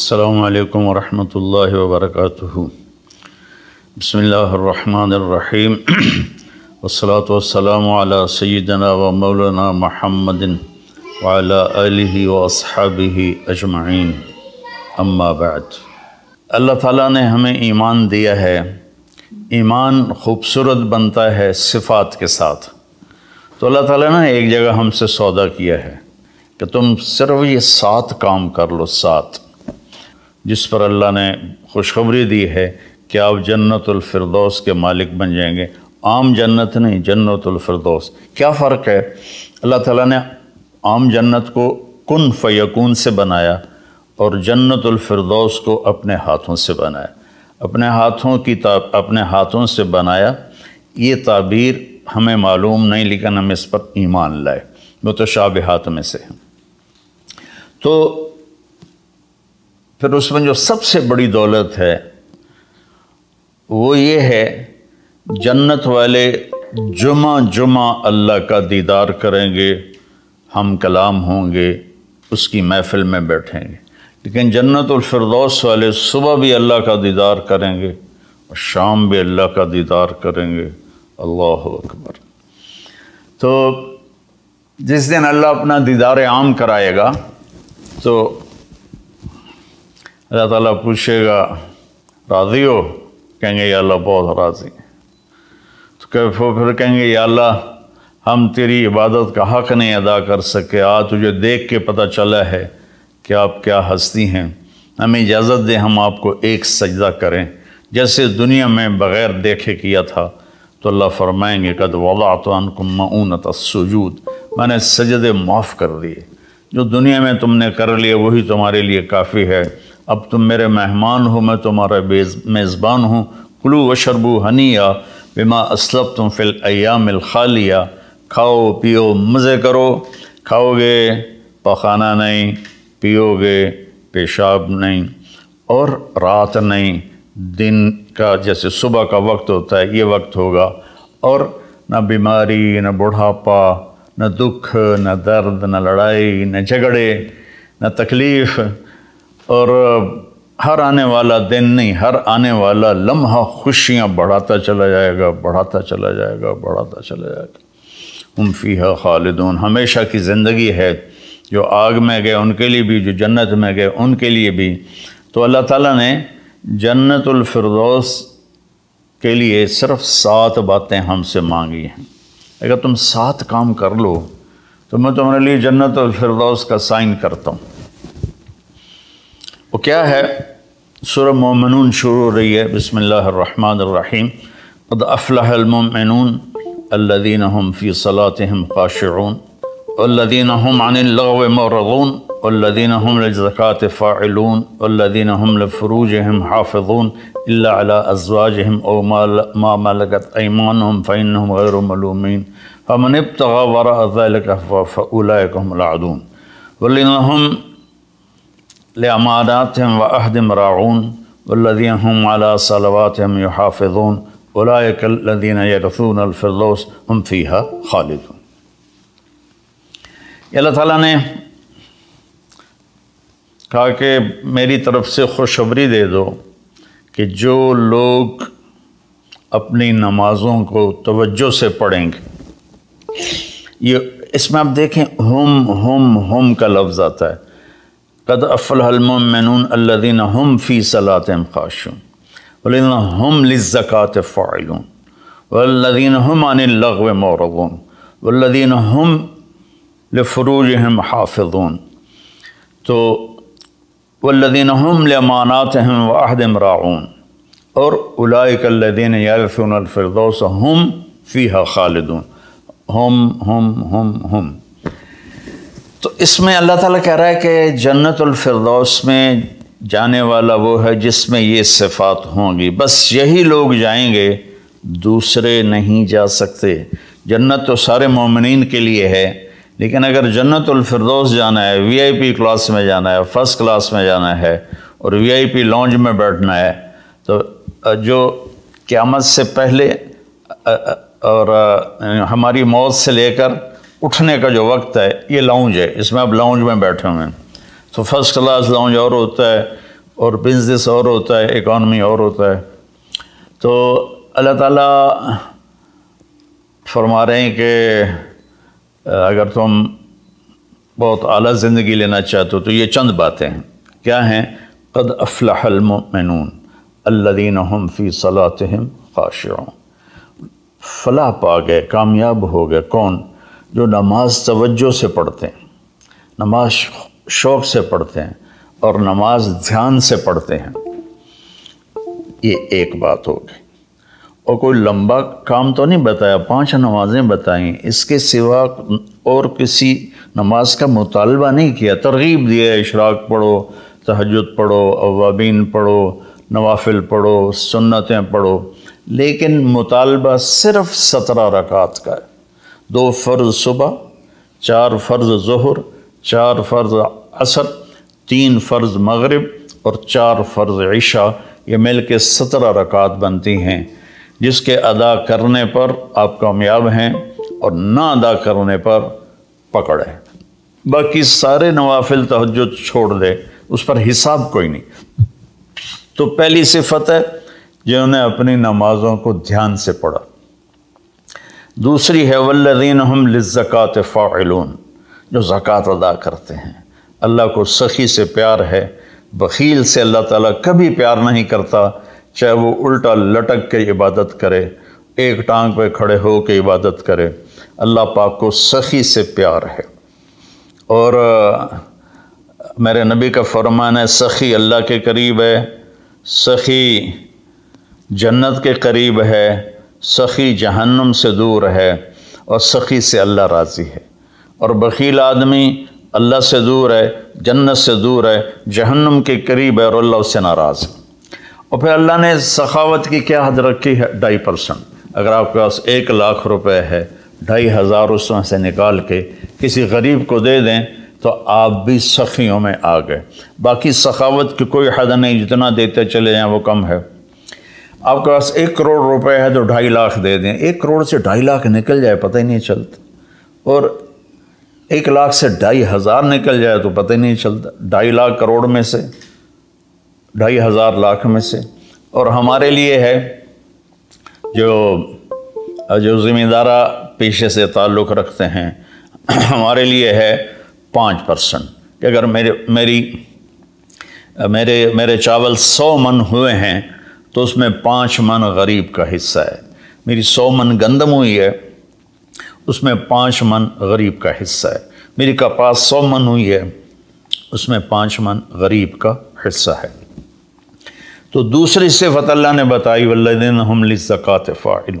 अल्लाम वरहमल वर्क बसमीम वसलात वसलाम सैदना व मौलाना महमदिन वाला व अजमाइन अम्मा अल्लाह ताला ने हमें ईमान दिया है। ईमान खूबसूरत बनता है सिफ़ात के साथ। तो अल्लाह ताला ने एक जगह हमसे सौदा किया है कि तुम सिर्फ़ ये सात काम कर लो, सात। जिस पर अल्लाह ने खुशखबरी दी है कि आप जन्नतफरदौस के मालिक बन जाएँगे। आम जन्नत नहीं जन्नतफरदौस क्या फ़र्क है? अल्लाह ताला ने आम जन्नत को कन फ़यकून से बनाया और जन्नतफरदौस को अपने हाथों से बनाया। अपने हाथों की अपने हाथों से बनाया। ये ताबीर हमें मालूम नहीं, लेकिन हम इस पर ईमान लाए। मुतशाबहात में से। हैं तो फिर उसमें जो सबसे बड़ी दौलत है, वो ये है, जन्नत वाले जुमा जुमा अल्लाह का दीदार करेंगे, हम कलाम होंगे, उसकी महफिल में बैठेंगे। लेकिन जन्नतफरदौस वाले सुबह भी अल्लाह का दीदार करेंगे और शाम भी अल्लाह का दीदार करेंगे। अल्लाह अकबर। तो जिस दिन अल्लाह अपना दीदार आम कराएगा तो अल्लाह ताला पूछेगा, राज़ी हो? कहेंगे, या अल्लाह, बहुत राज़ी। तो कह फिर कहेंगे, या अल्लाह, हम तेरी इबादत का हक़ नहीं अदा कर सके। आ तुझे देख के पता चला है कि आप क्या हस्ती हैं। हमें इजाज़त दें, हम आपको एक सजदा करें। जैसे दुनिया में बग़ैर देखे किया था तो अल्लाह फरमाएँगे, कद वलातन तसूजूद मैंने सजदे माफ़ कर दिए। जो दुनिया में तुमने कर लिए, वही तुम्हारे लिए काफ़ी है। अब तुम मेरे मेहमान हो, मैं तुम्हारा मेज़बान हूँ। कुलू वशरबू हनिया, बिमा असलब तुम फिल अयामिल खालिया। खाओ, पियो, मज़े करो। खाओगे, पखाना नहीं, पियोगे, पेशाब नहीं। और रात नहीं, दिन का जैसे सुबह का वक्त होता है, ये वक्त होगा। और न बीमारी, न बुढ़ापा, न दुख, न दर्द, न लड़ाई, न झगड़े, न तकलीफ़ और हर आने वाला दिन नहीं, हर आने वाला लम्हा खुशियाँ बढ़ाता चला जाएगा, बढ़ाता चला जाएगा, बढ़ाता चला जाएगा। हम फ़ीहा खालिदून, हमेशा की ज़िंदगी है जो आग में गए, उनके लिए भी, जो जन्नत में गए, उनके लिए भी। तो अल्लाह ताला ने जन्नतफरदौस के लिए सिर्फ़ सात बातें हमसे मांगी हैं। अगर तुम सात काम कर लो तो मैं तुम्हारे लिए जन्नतफरदौस का साइन करता हूँ। वो क्या है? सुर मोमिन शुरू हो रही है। बसमीम क़द अफ़लामिन अल्लदीन हम फ़ी सलातम ख़ाशिरून अल्लदीन हम अनिलगव मरदून अल्लदीन हम ज़क़ात फ़ाइलून। अल्लदीन हम लफ़रूजहम हाफ़िज़ून इल्ला अला अज़वाजहम औ मा मलकत ऐमानहम फ़इन्नहुम गैर मलूमीन। फ़मन इब्तगा वरा ज़ालिका फ़उलाइका हुमुल आदून वल्लिनहुम लमानातम व अहदम राउन वल्लदीन हम अला सलवातम युहाफ़िज़ून उलायकल्लदीन यरसून अलफ़िरदौस हम फ़ीहा खालिदून अल्लाह ताला ने कहा कि मेरी तरफ़ से खुशखबरी दे दो कि जो लोग अपनी नमाज़ों को तवज्जो से पढ़ेंगे ये इसमें आप देखें हम हम हम का लफ्ज़ आता है कद अफ़लमन अल्लादीन हम फ़ी सलातम ख़ाशून वलिन हम लिज़क़ात फ़ाइलून वल्लदीन हम अनिलगव मौरदून वल्लदीन हम लफ़रूजहम हाफ़िज़ून तो वल्लदीन हम लमानात हम वाहदम राऊन और उलाइकल्लदीन यारफ़ूनफ़रदौस हम फ़ीहा खालिदून हम हम हम हम तो इसमें अल्लाह ताला कह रहा है कि जन्नतफरदौस में जाने वाला वो है जिसमें ये सिफ़ात होंगी। बस यही लोग जाएँगे, दूसरे नहीं जा सकते। जन्नत तो सारे मोमिन के लिए है, लेकिन अगर जन्नतफरदौस जाना है, वीआईपी क्लास में जाना है, फ़र्स्ट क्लास में जाना है और वीआईपी लॉन्ज में बैठना है तो जो क़्यामत से पहले और हमारी मौत से लेकर उठने का जो वक्त है, ये लाउंज है। इसमें आप लाउंज में बैठे हुए हैं। तो फ़र्स्ट क्लास लाउंज और होता है, और बिज़नेस और होता है इकॉनमी और होता है। तो अल्लाह ताला फरमा रहे हैं कि अगर तुम बहुत आला ज़िंदगी लेना चाहते हो तो ये चंद बातें हैं। क्या हैं? कद अफलाहलमिन अल्लादीन हम फ़ी सलातम खाशियों फलाह पा गए, कामयाब हो गए। कौन? जो नमाज़ तवज्जो से पढ़ते हैं, नमाज़ शौक़ से पढ़ते हैं और नमाज़ ध्यान से पढ़ते हैं, ये एक बात हो गई। और कोई लंबा काम तो नहीं बताया, पाँच नमाजें बताई, इसके सिवा और किसी नमाज़ का मुतालबा नहीं किया। तरगीब दिया, इशराक पढ़ो तहजद पढ़ो अवाबीन पढ़ो, नवाफिल पढ़ो, सुन्नतें पढ़ो, लेकिन मुतालबा सिर्फ़ सत्रह रकात का है। दो फ़र्ज़ सुबह, चार फ़र्ज़ जहर, चार फ़र्ज़ असर, तीन फ़र्ज़ मगरब और चार फ़र्ज़ ईशा ये मिल के सत्रह रकात बनती हैं, जिसके अदा करने पर आप कामयाब हैं और ना अदा करने पर पकड़ बाकी सारे नवाफिल तहजद छोड़ दे, उस पर हिसाब कोई नहीं। तो पहली सिफत है जिन्होंने अपनी नमाज़ों को ध्यान से पढ़ा। दूसरी है वल्लदीन हम लज़क़ात फ़ाइलून, जो ज़क़़त अदा करते हैं। अल्लाह को सखी से प्यार है, बखील से अल्लाह ताला कभी प्यार नहीं करता, चाहे वो उल्टा लटक के इबादत करे, एक टांग पे खड़े हो के इबादत करे। अल्लाह पाक को सखी से प्यार है। और मेरे नबी का फरमान है, सखी अल्लाह के करीब है, सखी जन्नत के करीब है सखी जहन्नम से दूर है और सखी से अल्लाह राज़ी है। और बकील आदमी अल्लाह से दूर है, जन्नत से दूर है, जहन्नम के करीब है और अल्लाह उससे नाराज़ है। और फिर अल्लाह ने सखावत की क्या हद रखी है? ढाई परसेंट। अगर आपके पास एक लाख रुपए है, ढाई हज़ार उसमें से निकाल के किसी गरीब को दे दें तो आप भी सखियों में आ गए। बाकी सखावत की कोई हद नहीं, जितना देते चले जाएँ वो कम है। आपके पास एक करोड़ रुपए है तो ढाई लाख दे दें। एक करोड़ से ढाई लाख निकल जाए, पता ही नहीं चलता। और एक लाख से ढाई हज़ार निकल जाए तो पता ही नहीं चलता। ढाई लाख करोड़ में से, ढाई हज़ार लाख में से। और हमारे लिए है जो जो ज़िम्मेदारा पेशे से ताल्लुक़ रखते हैं, हमारे लिए है पाँच परसेंट। अगर मेरे, मेरी, मेरे मेरे चावल सौ मन हुए हैं तो उसमें पाँच मन गरीब का हिस्सा है। मेरी सौ मन गंदम हुई है, उसमें पाँच मन गरीब का हिस्सा है। मेरी कपास सौ मन हुई है, उसमें पाँच मन गरीब का हिस्सा है। तो दूसरी सिफत अल्लाह ने बताई वल्लिन हम ज़क़ात फ़ाइल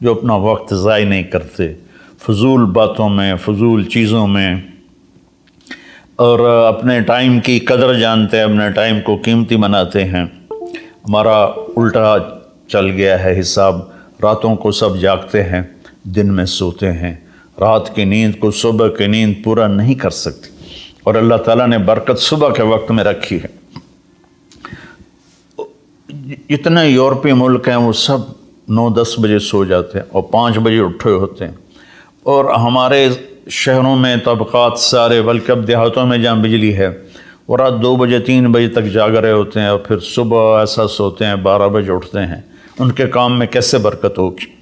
जो अपना वक्त ज़ाय नहीं करते, फजूल बातों में, फजूल चीज़ों में और अपने टाइम की कदर जानते हैं, अपने टाइम को कीमती मनाते हैं। हमारा उल्टा चल गया है हिसाब। रातों को सब जागते हैं, दिन में सोते हैं। रात की नींद को सुबह की नींद पूरा नहीं कर सकती। और अल्लाह ताला ने बरकत सुबह के वक्त में रखी है। जितने यूरोपीय मुल्क हैं, वो सब नौ दस बजे सो जाते हैं और पाँच बजे उठे होते हैं। और हमारे शहरों में तबक़ात सारे बल्कि अब देहातों में जहाँ बिजली है, वो रात दो बजे तीन बजे तक जाग रहे होते हैं और फिर सुबह ऐसा सोते हैं, बारह बजे उठते हैं। उनके काम में कैसे बरकत होगी?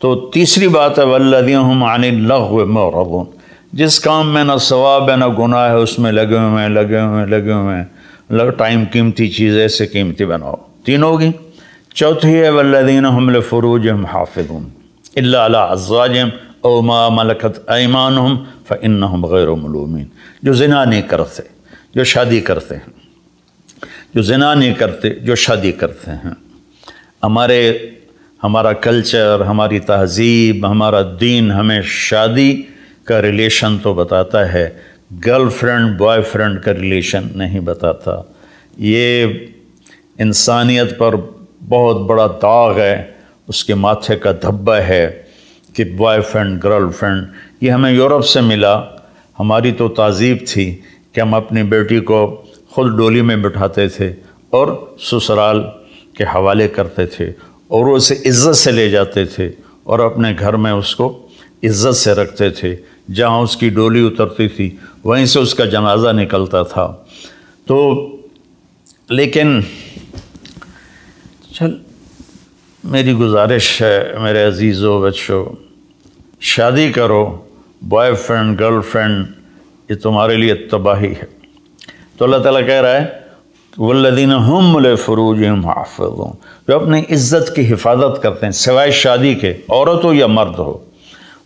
तो तीसरी बात है वल्लदियों हम लग जिस काम में ना सवाब है, ना गुनाह है, उसमें लगे हुए हैं, लगे हुए हैं, लगे हुए हैं। टाइम कीमती चीज़ ऐसे कीमती बनाओ। तीन होगी। चौथी है वल्लदीन हमल फ़रूज हम हाफिदून अज़वाजम ओ मा मलकत ऐमान हम फ़िन हम गैर मलूमिन जो जना नहीं करते जो शादी करते हैं जो जना नहीं करते जो शादी करते हैं हमारे हमारा कल्चर हमारी तहज़ीब हमारा दीन हमें शादी का रिलेशन तो बताता है गर्लफ्रेंड बॉयफ्रेंड का रिलेशन नहीं बताता ये इंसानियत पर बहुत बड़ा दाग है उसके माथे का धब्बा है कि बॉयफ्रेंड गर्लफ्रेंड ये हमें यूरोप से मिला। हमारी तो तहजीब थी कि हम अपनी बेटी को ख़ुद डोली में बिठाते थे और ससुराल के हवाले करते थे और उसे इज़्ज़त से ले जाते थे और अपने घर में उसको इज़्ज़त से रखते थे। जहाँ उसकी डोली उतरती थी, वहीं से उसका जनाजा निकलता था। तो लेकिन चल, मेरी गुजारिश है, मेरे अजीज़ों, बच्चों शादी करो बॉयफ्रेंड गर्लफ्रेंड ये तुम्हारे लिए तबाही है। तो अल्लाह ताला कह रहा है, वल्लदीन हम फ़रूज हाफिज जो अपनी इज़्ज़त की हिफाजत करते हैं, सिवाय शादी के, औरत हो या मर्द हो,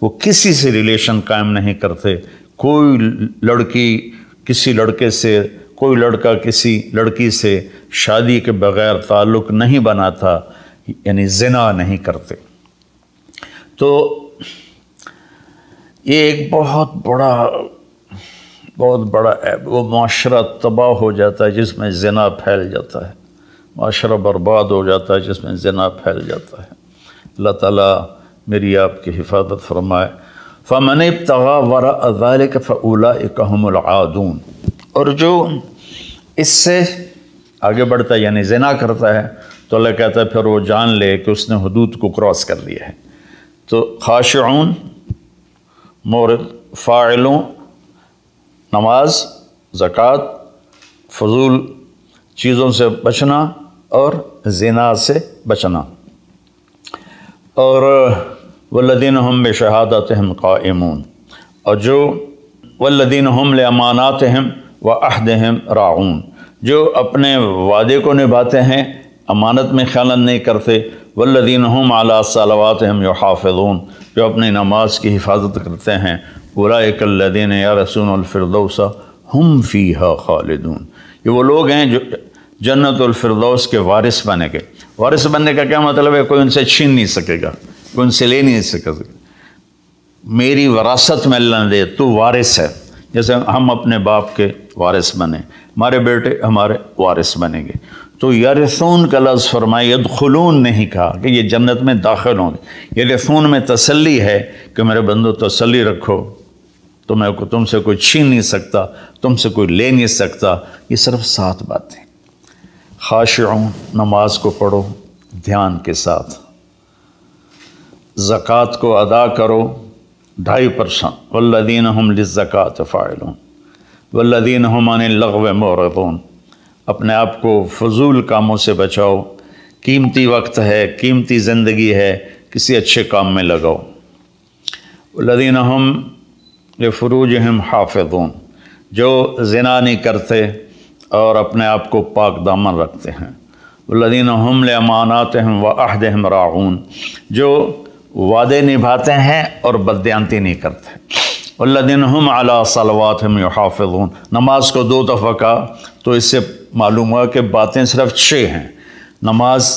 वो किसी से रिलेशन कायम नहीं करते। कोई लड़की किसी लड़के से, कोई लड़का किसी लड़की से शादी के बगैर ताल्लुक़ नहीं बनाता, यानी जना नहीं करते। तो ये एक बहुत बड़ा बहुत बड़ा ऐप, वो माशरा तबाह हो जाता है जिसमें जना फैल जाता है। माशरा बर्बाद हो जाता है जिसमें जना फैल जाता है। अल्लाह ताला मेरी आपकी हिफाजत फरमाए। फ़मन तगा वरा अज़ाल फ़ूला कहमआदून और जो इससे आगे बढ़ता है, यानी जना करता है तो अल्लाह कहता है, फिर वो जान ले कि उसने हदूद को क्रॉस कर लिया है। तो खाशून मोरद फ़ाइलों, नमाज़, ज़क़़त, फजूल, चीज़ों से बचना और जना से बचना। और, वल्लदीन हम बशहादत हम कायमून और जो वल्लदीन हम लमानात हम व अहद हम राउन जो अपने वादे को निभाते हैं अमानत में ख्याल नहीं करते। वल्लदीन हम आला सलावात हम यो हाफिजून जो अपनी नमाज़ की हिफाजत करते हैं। उलाकल्लिन या रसूलफ़िरदौसा हम फ़ी खालिदून। ये वो लोग हैं जो जन्नतफरदौस के वारिस बने के वारिस बनने का क्या मतलब है? कोई उनसे छीन नहीं सकेगा। कोई उनसे ले नहीं सकेगा। मेरी वरासत में अल्लाह दे तू वारिस है। जैसे हम अपने बाप के वारिस बने। हमारे बेटे हमारे वारिस बनेंगे। तो यरसून का लफ्ज़ फरमाए यदखलून नहीं कहा कि ये जन्नत में दाखिल होंगे। यरसून में तसल्ली है कि मेरे बंदो तसल्ली रखो तो मैं तुमसे कोई छीन नहीं सकता, तुमसे कोई ले नहीं सकता। ये सिर्फ़ सात बातें। खाशून नमाज़ को पढ़ो, ध्यान के साथ। ज़क़़त को अदा करो, ढाई परसेंट। वल्लदीन हम ज़क़़त फ़ाइल वल्लदीन हम लगव मोरतून अपने आप को फजूल कामों से बचाओ। कीमती वक्त है, कीमती ज़िंदगी है, किसी अच्छे काम में लगाओ। लदीन हम, ये फ़रूज हम हाफून जो जना नहीं करते और अपने आप को पाक दामन रखते हैं। लदीन हम अमानात हम व अहद हम राउन जो वादे निभाते हैं और बदयांती नहीं करते। वल्लिन हम अला सलवात हम हाफिज़ून नमाज़ को दो दफ़ा का तो इससे मालूम हुआ कि बातें सिर्फ़ छः हैं। नमाज़,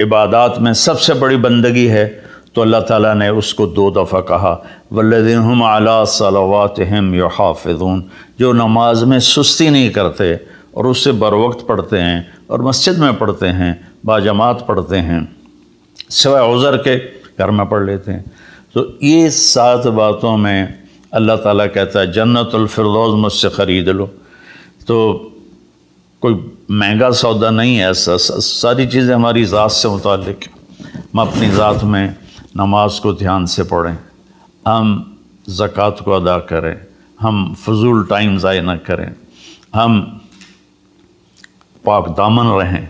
इबादत में सबसे बड़ी बंदगी है। तो अल्लाह ताला ने उसको दो दफ़ा कहा वल्लिन हम अला सलवात हम हाफिज़ून जो नमाज़ में सुस्ती नहीं करते और उससे बर वक्त पढ़ते हैं और मस्जिद में पढ़ते हैं, बाजमात पढ़ते हैं, सिवाय उज़र के घर में पढ़ लेते हैं। तो ये सात बातों में अल्लाह ताला कहता है जन्नतफरदौस मुझसे ख़रीद लो। तो कोई महँगा सौदा नहीं है, ऐसा सारी चीज़ें हमारी ज़ात से मुतल हम अपनी ज़ात में नमाज़ को ध्यान से पढ़ें, हम ज़क़़त को अदा करें, हम फजूल टाइम ज़ाय न करें, हम पाक दामन रहें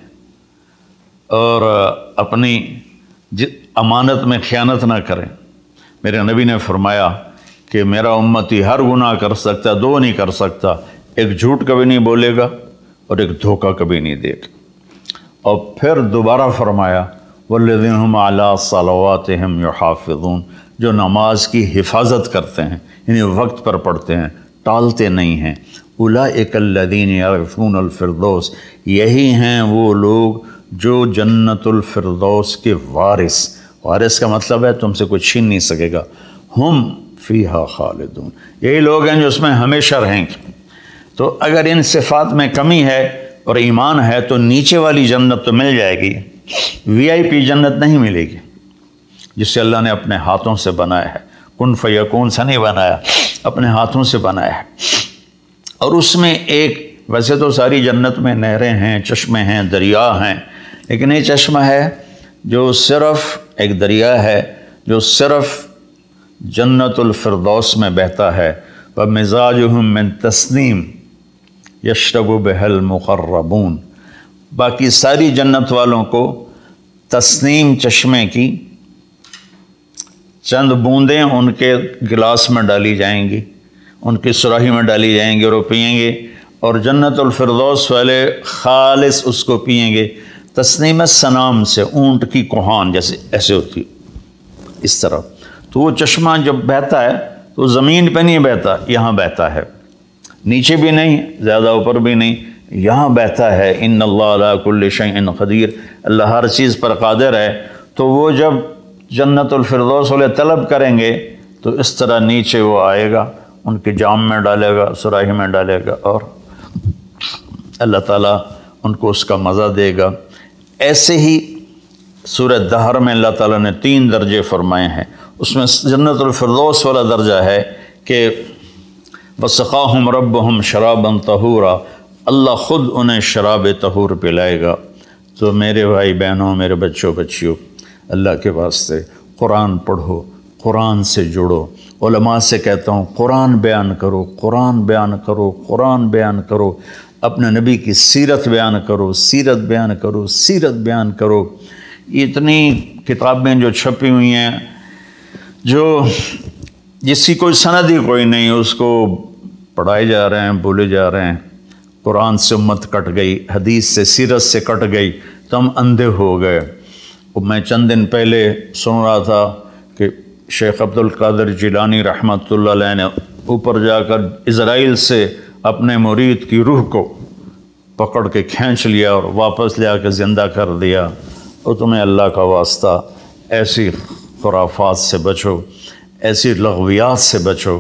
और अपनी अमानत में ख़यानत ना करें। मेरे नबी ने फरमाया कि मेरा उम्मती हर गुनाह कर सकता, दो नहीं कर सकता, एक झूठ कभी नहीं बोलेगा। और एक धोखा कभी नहीं देगा और फिर दोबारा फरमाया वल्लिन हम आला सलावात हम जो नमाज़ की हिफाजत करते हैं यानी वक्त पर पढ़ते हैं, टालते नहीं हैं। उला एकल्लिन यरफ़ून यही हैं वो लोग जो जन्नतुलफ़िरदौस के वारिस। वारिस का मतलब है, तुमसे कुछ छीन नहीं सकेगा। हम फ़ीहा खालिदून। यही लोग हैं जो उसमें हमेशा रहेंगे। तो अगर इन सिफात में कमी है और ईमान है तो नीचे वाली जन्नत तो मिल जाएगी। वीआईपी जन्नत नहीं मिलेगी, जिसे अल्लाह ने अपने हाथों से बनाया है। कन फ़यकून, से नहीं बनाया, अपने हाथों से बनाया है। और उसमें एक, वैसे तो सारी जन्नत में नहरें हैं, चश्मे हैं, दरिया हैं, लेकिन ये चश्मा है जो सिर्फ़ एक दरिया है, जो सिर्फ़ जन्नतफरदौस में बहता है। व मिजाज मिन तस्नीम यशरब बहल मुकर्रबून। बाकी सारी जन्नत वालों को तस्नीम चश्मे की चंद बूंदें उनके गिलास में डाली जाएँगी, उनकी सुराही में डाली जाएँगी और वो पियेंगे और जन्नतफरदौस वाले खालिस उसको पियेंगे। तस्नीम सनाम से ऊँट की कोहान जैसे ऐसे होती इस तरह। तो वो चश्मा जब बहता है तो ज़मीन पर नहीं बहता, यहाँ बहता है। नीचे भी नहीं, ज़्यादा ऊपर भी नहीं। यहाँ बहता है इन अल्लाकुल्ल इन खदीर अल्लाह हर चीज़ पर कादिर है। तो वो जब जन्नतफरदौस वाले तलब करेंगे तो इस तरह नीचे वो आएगा, उनके जाम में डालेगा, सुराही में डालेगा और अल्लाह ताला उनको उसका मज़ा देगा। ऐसे ही सूरत दहर में अल्लाह ताला ने तीन दर्जे फरमाए हैं। उसमें जन्नतफरदौस वाला दर्जा है कि हम रब हम शराबन तहूरा। अल्लाह ख़ुद उन्हें शराब तहूर पिलाएगा। तो मेरे भाई बहनों, मेरे बच्चों, बच्चियों, अल्लाह के वास्ते कुरान पढ़ो, कुरान से जुड़ो। उलमा से कहता हूँ, कुरान बयान करो, कुरान बयान करो, कुरान बयान करो। अपने नबी की सीरत बयान करो, सीरत बयान करो, सीरत बयान करो। इतनी किताबें जो छपी हुई हैं, जो जिसकी कोई सनद ही कोई नहीं, उसको पढ़ाए जा रहे हैं, बोले जा रहे हैं। कुरान से उम्मत कट गई, हदीस से सीरत से कट गई तो हम अंधे हो गए। मैं चंद दिन पहले सुन रहा था कि शेख अब्दुल कादिर जिलानी रहमत ने ऊपर जाकर इसराइल से अपने मुरीद की रूह को पकड़ के खींच लिया और वापस ले आकर ज़िंदा कर दिया। और तुम्हें अल्लाह का वास्ता ऐसी खुराफात से बचो, ऐसी लगवियात से बचो।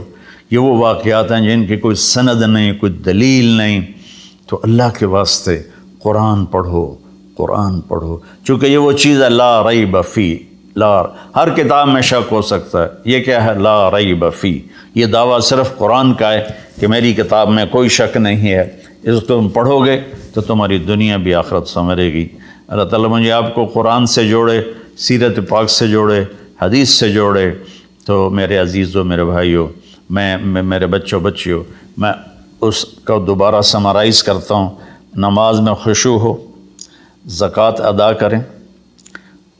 ये वो वाक़ात हैं जिनकी कोई सनद नहीं, कोई दलील नहीं। तो अल्लाह के वास्ते कुरान पढ़ो कुरान पढ़ो। चूँकि ये वो चीज़ है, ला रई बफ़ी ला, हर किताब में शक हो सकता है। ये क्या है? ला रई बफ़ी ये दावा सिर्फ़ कुरान का है कि मेरी किताब में कोई शक नहीं है। इसको तुम पढ़ोगे तो तुम्हारी दुनिया भी आखरत संवरेगी। अल्लाह ताला मुझे आपको कुरान से जोड़े, सीरत पाक से जोड़े, हदीस से जोड़े। तो मेरे अजीज़ों, मेरे भाइयों मैं, मैं मेरे बच्चों बच्चियों मैं उसका दोबारा समराइज़ करता हूँ। नमाज़ में खुशू हो ज़क़़त अदा करें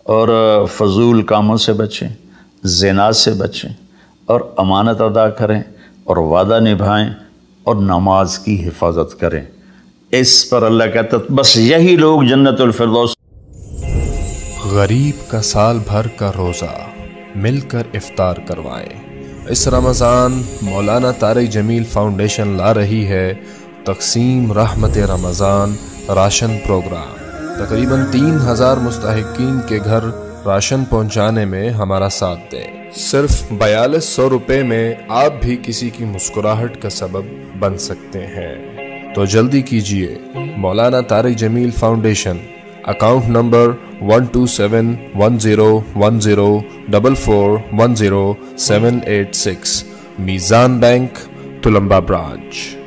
और फजूल कामों से बचें जेनात से बचें और अमानत अदा करें और वादा निभाएँ और नमाज़ की हिफाजत करें। इस पर अल्लाह कहता बस यही लोग जन्नतफरदौस गरीब का साल भर का रोज़ा मिलकर इफ्तार करवाएँ। इस रमज़ान मौलाना तारिक जमील फाउंडेशन ला रही है तकसीम रहमत रमज़ान राशन प्रोग्राम। तकरीबन तीन हज़ार मुस्तकिन के घर राशन पहुँचाने में हमारा साथ दें। सिर्फ़ बयालीस सौ रुपये में आप भी किसी की मुस्कुराहट का सबब बन सकते हैं। तो जल्दी कीजिए Maulana Tariq Jameel foundation. account number 1271010441078 Mizan Bank, Tulamba Branch.